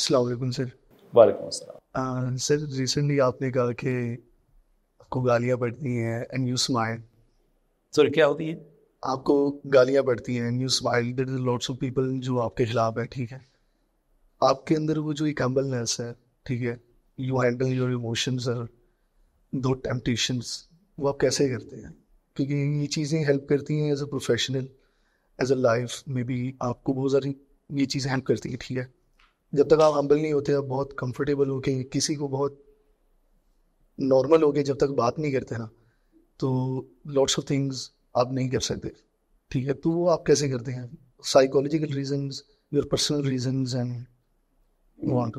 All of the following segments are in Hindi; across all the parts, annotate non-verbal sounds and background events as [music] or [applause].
अस्सलाम सर। वालेकुम अस्सलाम। सर रिसेंटली आपने कहा कि आपको गालियाँ पड़ती हैं एंड यू स्माइल सॉरी क्या होती है? आपको गालियाँ पड़ती हैं and you smile is lots of people जो आपके खिलाफ है ठीक है? आपके अंदर वो जो एक हम्बलनेस है ठीक है? यू हैंडल योर इमोशंस और दो टेम्पटेशंस वो आप कैसे करते हैं? क्योंकि ये चीज़ें हेल्प करती हैं as a professional as a life में भी आपको बहुत सारी ये चीज़ें हेल्प करती हैं ठीक है? जब तक आप हम्बल नहीं होते, आप बहुत कंफर्टेबल हो के किसी को बहुत नॉर्मल हो के जब तक बात नहीं करते ना तो लॉट्स ऑफ़ थिंग्स आप नहीं कर सकते। ठीक है? तो वो आप कैसे करते हैं? Psychological reasons your personal reasons and want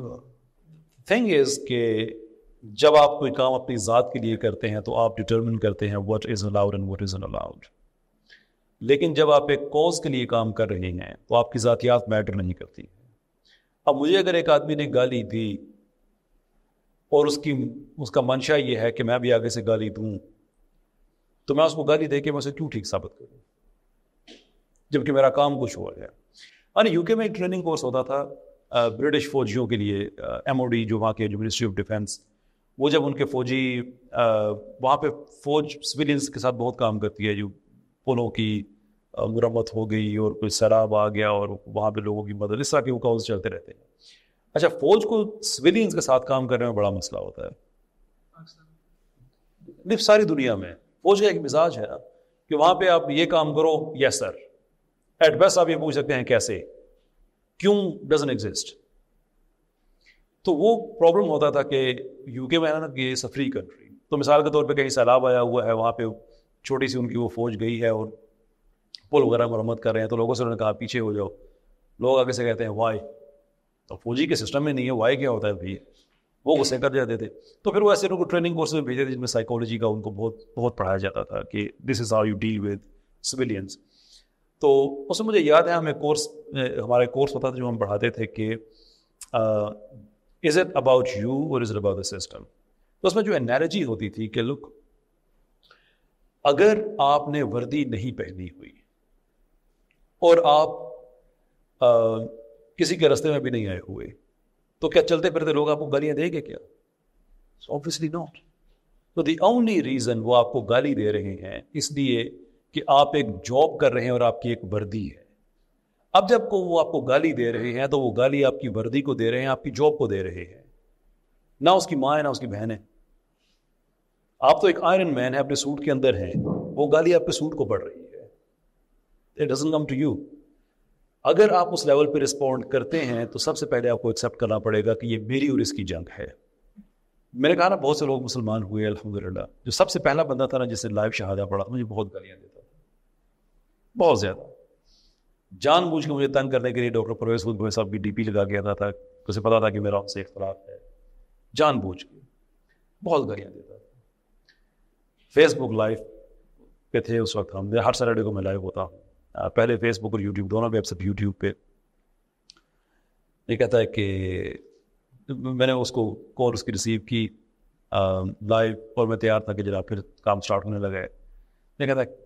thing is के जब आप कोई काम अपनी ज़ात के लिए करते हैं तो आप डिटर्मिन करते हैं what is allowed and what is unallowed लेकिन जब आप एक कॉज के लिए काम कर रहे हैं तो आपकी ज़ातियात मैटर नहीं करती। अब मुझे अगर एक आदमी ने गाली दी और उसकी, उसका मंशा ये है कि मैं भी आगे से गाली दूँ तो मैं उसको गाली दे के मैं उसे क्यों ठीक साबित करूँ? जबकि मेरा काम कुछ है। अरे यूके में एक ट्रेनिंग कोर्स होता था ब्रिटिश फौजियों के लिए एमओडी जो वहाँ के, जो मिनिस्ट्री ऑफ़ डिफेंस वो जब उनके फौजी वहाँ पे फौज सिविलियंस के साथ बहुत काम करती है, जो पुलों की मुरम्मत हो गई और कोई सैलाब आ गया और वहाँ पे लोगों की मदद, इस तरह के कॉल्स चलते रहते हैं। अच्छा फौज को सिविलियंस के साथ काम करने में बड़ा मसला होता है। सारी दुनिया में फौज का एक मिजाज है ना, कि वहाँ पे आप ये काम करो यस सर एट बेस्ट आप ये पूछ सकते हैं, कैसे? क्यों डजन एग्जिस्ट तो वो प्रॉब्लम होता था कि यूके में है ना कि इट्स फ्री कंट्री तो मिसाल के तौर पे कहीं सैलाब आया हुआ है, वहाँ पे छोटी सी उनकी वो फौज गई है और पुल वगैरह मरम्मत कर रहे हैं तो लोगों से उन्होंने कहा, पीछे हो जाओ। लोग आगे से कहते हैं वाई तो फौजी के सिस्टम में नहीं है वाई क्या होता है भैया? वो गुस्से कर जाते थे। तो फिर वो ऐसे उनको ट्रेनिंग कोर्स में भेजे थे, जिनमें साइकोलॉजी का उनको बहुत बहुत पढ़ाया जाता था, कि this is how you deal with civilians तो उसमें मुझे याद है, हमें कोर्स हमारे कोर्स होता था जो हम पढ़ाते थे कि इज़ इट अबाउट यू और is it about the system तो उसमें जो एनर्जी होती थी कि लुक अगर आपने वर्दी नहीं पहनी हुई और आप आ, किसी के रास्ते में भी नहीं आए हुए। तो क्या चलते फिरते लोग आपको गालियाँ देंगे क्या? ऑब्वियसली नॉट तो दी ओनली रीजन वो आपको गाली दे रहे हैं इसलिए कि आप एक जॉब कर रहे हैं और आपकी एक वर्दी है। अब जब को वो आपको गाली दे रहे हैं तो वो गाली आपकी वर्दी को दे रहे हैं आपकी जॉब को दे रहे हैं। ना उसकी माँ है ना उसकी बहन है। आप तो एक आयरन मैन है अपने सूट के अंदर हैं। वो गाली आपके सूट को पड़ रही है। It doesn't come to you अगर आप उस लेवल पे रिस्पॉन्ड करते हैं तो सबसे पहले आपको एक्सेप्ट करना पड़ेगा कि ये मेरी और इसकी जंग है। मैंने कहा ना, बहुत से लोग मुसलमान हुए, अल्हम्दुलिल्लाह। जो सबसे पहला बंदा था ना, जिसने लाइव शहादा पढ़ा, मुझे बहुत गालियाँ देता था। बहुत ज़्यादा। जानबूझ के मुझे तंग करने के लिए डॉक्टर परवेज खुद साहब की डीपी लगा के आता था, उसे पता था कि मेरा उनसे इख्तलाफ है। जानबूझ के। बहुत गालियाँ देता था। फेसबुक लाइव पे थे उस वक्त हम। हर सैटरडे को मैं लाइव होता हूँ। पहले फेसबुक और यूट्यूब दोनों पे अब सब यूट्यूब पे। ये कहता है कि मैंने उसको कॉल उसकी रिसीव की लाइव और मैं तैयार था कि जरा फिर काम स्टार्ट होने लगा है। ये कहता है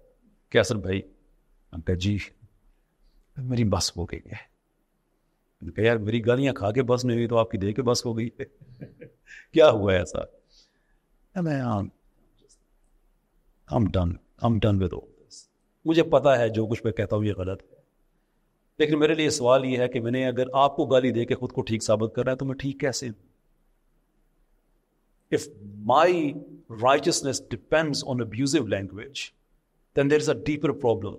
कैसर भाई? अंकल जी, मेरी बस हो गई है। कहा, यार, मेरी गालियाँ खा के बस नहीं हुई तो आपकी दे के बस हो गई है। [laughs] क्या हुआ है ऐसा? मैं done. I'm done with all. this. मुझे पता है जो कुछ मैं कहता हूँ, ये गलत है। लेकिन मेरे लिए सवाल ये है कि मैंने अगर आपको गाली दे के खुद को ठीक साबित कर रहा है तो मैं ठीक कैसे if my righteousness depends on abusive language then there is a deeper problem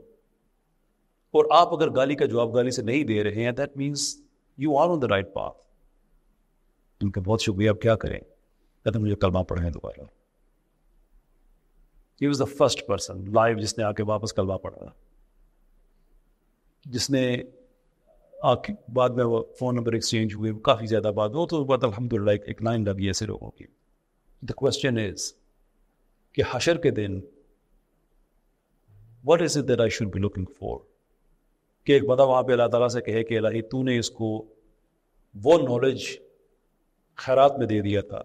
और आप अगर गाली का जवाब गाली से नहीं दे रहे हैं that means you are on the right path उनका बहुत शुक्रिया, आप क्या करें? कहते मुझे कलमा पढ़ें दोबारा। He was the first person live जिसने आके वापस कलमा पढ़ा जिसने आके बाद में वो फ़ोन नंबर एक्सचेंज हुए काफ़ी ज़्यादा बात वो तो बात अलहमदिल्ला एक लाइन लगी ऐसे लोगों की। द क्वेश्चन इज़ कि हशर के दिन what is it that I should be looking for कि एक बंदा वहाँ पे अल्लाह ताला से कहे कि, अल्लाह तूने इसको वो नॉलेज खैरात में दे दिया था,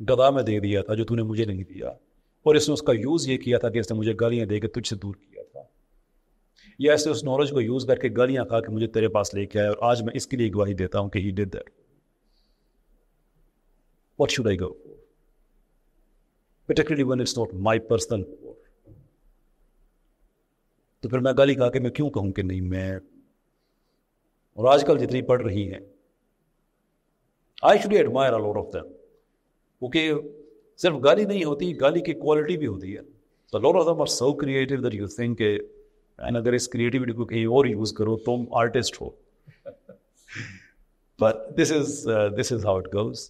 गदा में दे दिया था जो तूने मुझे नहीं दिया। और इसने उसका यूज़ ये किया था कि इसने मुझे गालियाँ दे के तुझसे दूर किया था या ऐसे उस नॉलेज को यूज़ करके गालियाँ खा के मुझे तेरे पास लेके आया और आज मैं इसके लिए गवाही देता हूँ कि he did that what should I go for? Particularly when it's not war. तो फिर मैं गाली खा के मैं क्यों कहूँ कि नहीं, मैं और आजकल जितनी पढ़ रही हैं I should admire a lot of them क्योंकि सिर्फ़ गाली नहीं होती, गाली की क्वालिटी भी होती है। तो lot of them are so creative that you think and अगर इस क्रिएटिविटी को कहीं और यूज़ करो, तुम आर्टिस्ट हो. But this is this is how it goes.